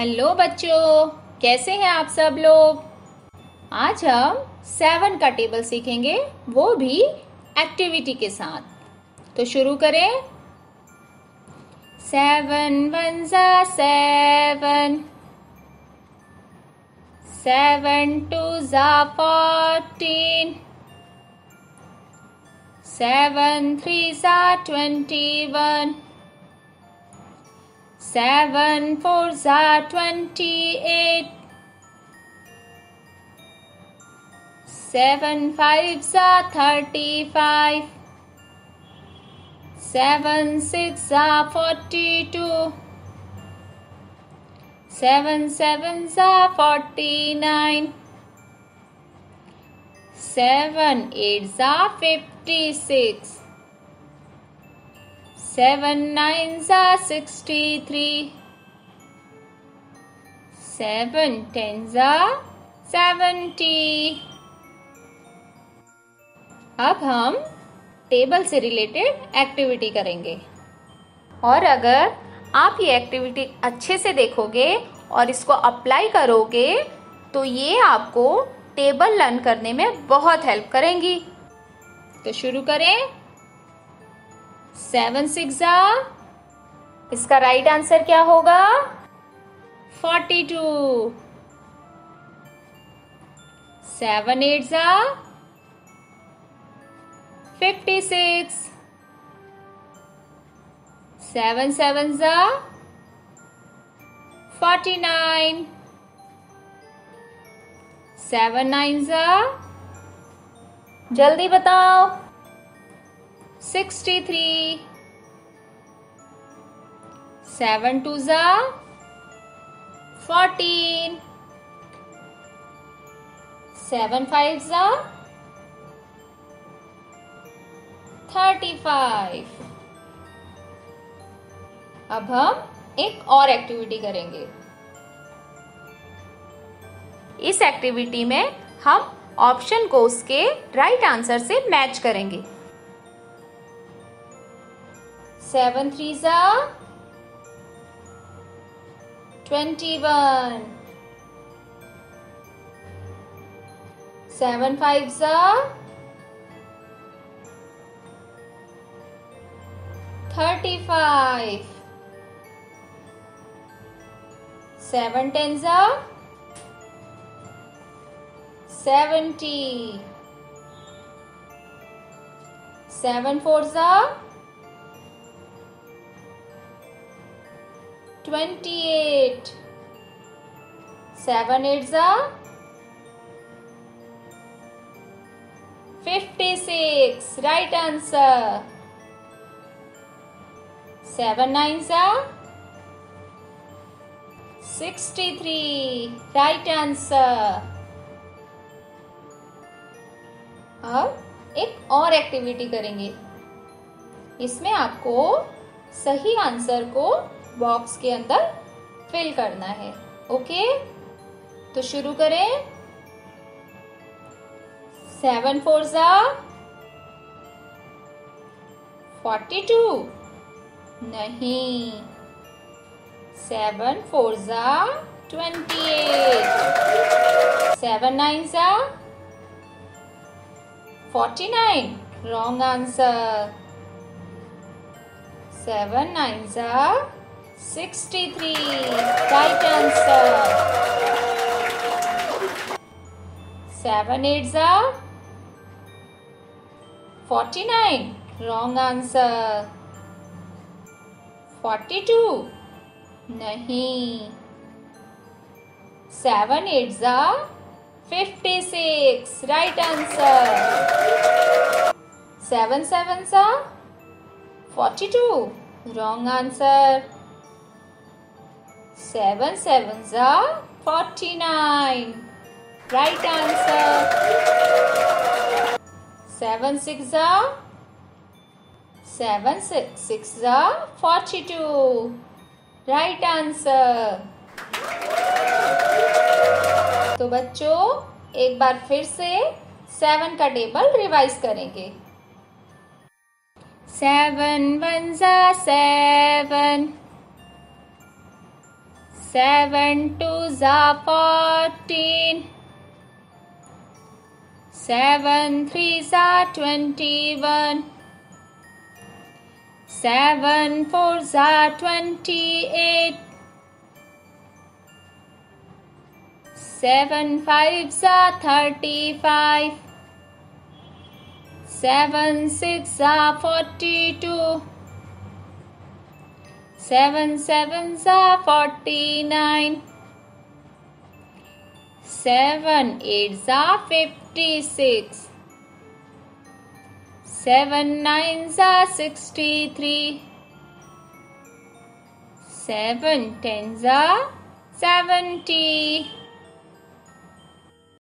Hello बच्चों, कैसे हैं आप सब लोग? आज हम सेवन का टेबल सीखेंगे, वो भी एक्टिविटी के साथ। तो शुरू करें। सेवन वन ज़ा सेवन सेवन टू ज़ा फोर्टीन सेवन थ्री ज़ा twenty one Seven fours are twenty-eight. Seven fives are thirty-five. Seven six are forty-two. Seven sevens are forty-nine. Seven eights are fifty-six. Seven nines are sixty-three. Seven tens are seventy. अब हम table से related activity करेंगे और अगर आप ये activity अच्छे से देखोगे और इसको अप्लाई करोगे तो ये आपको टेबल लर्न करने में बहुत हेल्प करेंगी तो शुरू करें सेवन सिक्स इसका राइट right आंसर क्या होगा? Forty two. सेवन एट ज़ा फिफ्टी सिक्स। सेवन सेवन ज़ा फोर्टी नाइन। सेवन नाइन ज़ा जल्दी बताओ। Sixty three. सेवन टू ज़ा। फोर्टीन। सेवन फाइव ज़ा। Thirty five. अब हम एक और एक्टिविटी करेंगे। इस एक्टिविटी में हम ऑप्शन को उसके राइट आंसर से मैच करेंगे। 7 threes are 21. 7 fives are 35. 7 tens are 70. 7 fours are twenty-eight. Seven eights are fifty-six. Right answer. Seven nines are sixty-three. Right answer. अब एक और एक्टिविटी करेंगे इसमें आपको सही आंसर को बॉक्स के अंदर फिल करना है। ओके तो शुरू करें। सेवन फोर ज़ा फोर्टी टू नहीं। सेवन फोर ज़ा ट्वेंटी एट सेवन नाइन ज़ा forty nine wrong answer seven nine ज़ा 63. Right answer. 7 8s are 49. Wrong answer. 42. नहीं. 7 8s are 56. Right answer. 7 7s are 42. Wrong answer. Seven sevens are forty-nine. Right answer. Seven six are seven six six are forty-two. Right answer. तो बच्चों एक बार फिर से seven का table revise करेंगे seven one ज़ा seven Seven twos are fourteen. Seven threes are twenty-one. Seven fours are twenty-eight. Seven fives are thirty-five. Seven six are forty-two. Seven sevens are forty-nine. Seven eights are fifty-six. Seven nines are sixty-three. Seven tens are seventy.